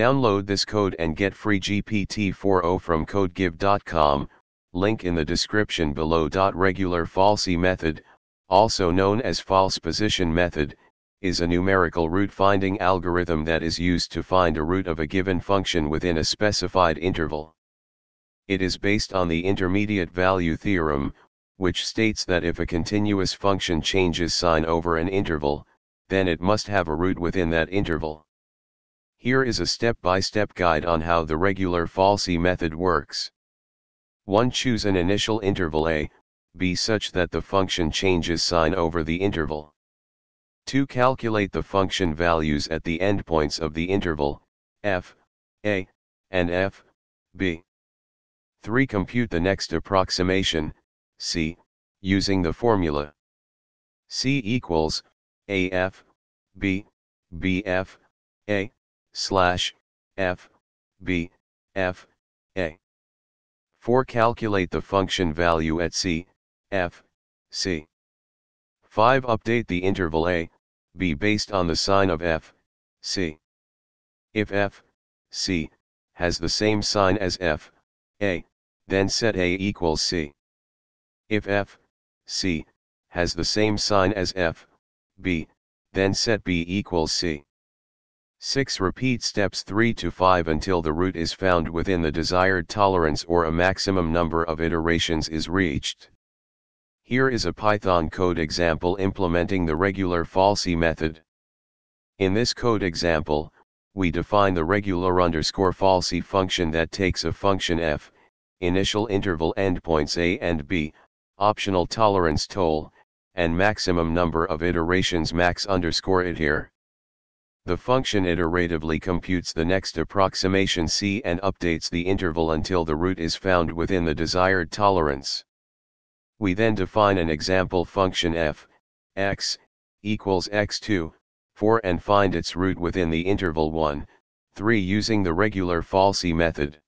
Download this code and get free GPT-4o from codegive.com, link in the description below. Regular falsi method, also known as false position method, is a numerical root finding algorithm that is used to find a root of a given function within a specified interval. It is based on the intermediate value theorem, which states that if a continuous function changes sign over an interval, then it must have a root within that interval. Here is a step-by-step -step guide on how the regular falsi method works. 1. Choose an initial interval a, b such that the function changes sign over the interval. 2. Calculate the function values at the endpoints of the interval, f, a, and f, b. 3. Compute the next approximation, c, using the formula c equals, af, a, slash, f, b, f, a. 4. Calculate the function value at c, f, c. 5. Update the interval a, b based on the sign of f, c. If f, c, has the same sign as f, a, then set a equals c. If f, c, has the same sign as f, b, then set b equals c. 6. Repeat steps 3 to 5 until the root is found within the desired tolerance or a maximum number of iterations is reached. Here is a Python code example implementing the regular falsi method. In this code example, we define the regular underscore falsi function that takes a function f, initial interval endpoints a and b, optional tolerance tol, and maximum number of iterations max underscore iter. The function iteratively computes the next approximation c and updates the interval until the root is found within the desired tolerance. We then define an example function f, x, equals x2, 4 and find its root within the interval 1, 3 using the regular falsi method.